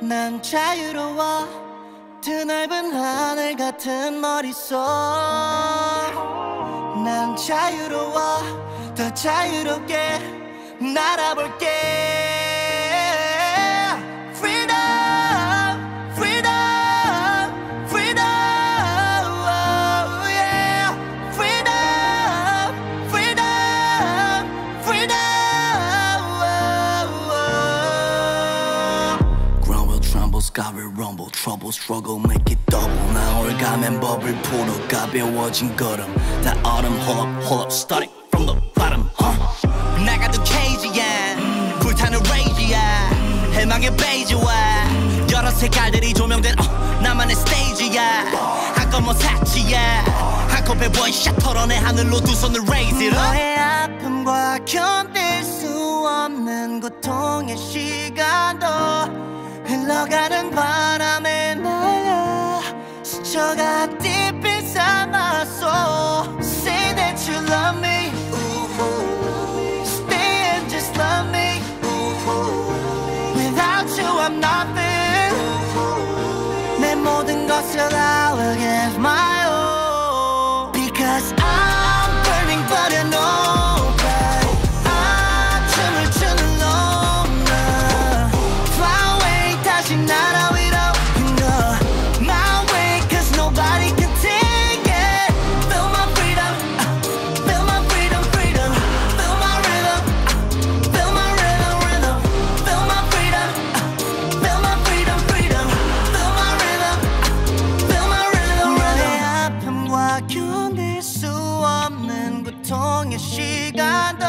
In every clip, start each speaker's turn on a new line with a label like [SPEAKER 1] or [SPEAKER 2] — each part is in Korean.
[SPEAKER 1] 난 자유로워. 드넓은 하늘 같은 머릿속. 난 자유로워. 더 자유롭게 날아볼게
[SPEAKER 2] will rumble Trouble, struggle, make it double 나 올가면 버블 풀어 가벼워진 걸음 다 autumn, hold up, hold up Starting from the bottom, huh
[SPEAKER 1] 나가도 케이지야 불타는 레이지야 해망의 베이지와 여러 색깔들이 조명된 어, 나만의 스테이지야 한껏 뭐 사치야 한 컵에 원샷 털어내 하늘로 두 손을 raise it up 너의 아픔과 견딜 수 없는 고통의 시간도 흘러가는 바람에 날려 스쳐가 deep inside my soul Say that you love me Stay and just love me Without you I'm nothing 내 모든 것을 I will give my 고통의 시간도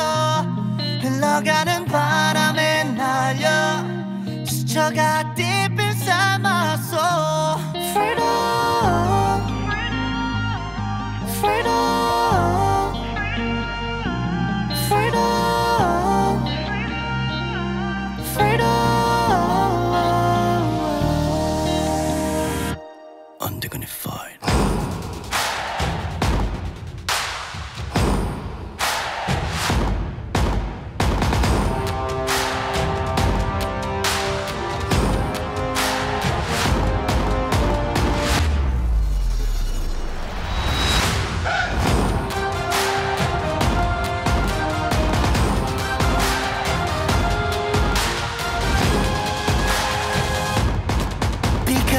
[SPEAKER 1] 흘러가는 바람에 날려 스쳐가 deep inside my soul Freedom Freedom Freedom Freedom
[SPEAKER 2] Undignified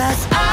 [SPEAKER 1] us.